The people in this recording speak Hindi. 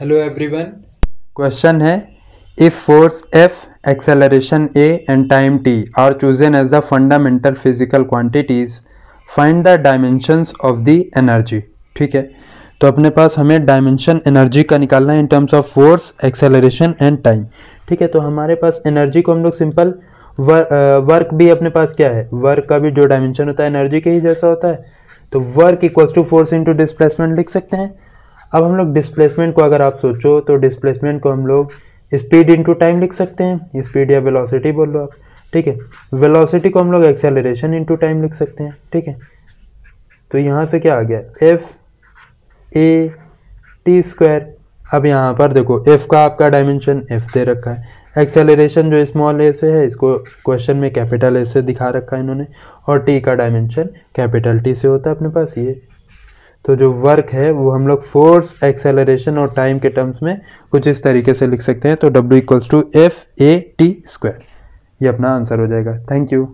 हेलो एवरीवन क्वेश्चन है if force F acceleration A and time T are chosen as the fundamental physical quantities find the dimensions of the energy ठीक है? तो अपने पास हमें डायमेंशन एनर्जी का निकालना है in terms of force acceleration and time ठीक है? तो हमारे पास एनर्जी को हम लोग सिंपल वर, वर्क भी अपने पास क्या है? वर्क का भी जो डायमेंशन होता है एनर्जी के ही जैसा होता है। तो work equals to force into displacement लिख सकते हैं। अब हम लोग डिस्प्लेसमेंट को अगर आप सोचो तो डिस्प्लेसमेंट को हम लोग स्पीड इंटू टाइम लिख सकते हैं। स्पीड या वेलोसिटी बोल लो आप, ठीक है? वेलोसिटी को हम लोग एक्सेलरेशन इंटू टाइम लिख सकते हैं, ठीक है? तो यहाँ से क्या आ गया? एफ़ ए टी स्क्वायर अब यहाँ पर देखो एफ़ का आपका डायमेंशन एफ़ दे रखा है। एक्सेलरेशन जो स्मॉल ए से है, इसको क्वेश्चन में कैपिटल ए से दिखा रखा है इन्होंने, और टी का डायमेंशन कैपिटल टी से होता है अपने पास, ये तो जो वर्क है, वो हम लोग फोर्स एक्सेलरेशन और टाइम के टर्म्स में कुछ इस तरीके से लिख सकते हैं। तो W equals to F A T square ये अपना आंसर हो जाएगा। Thank you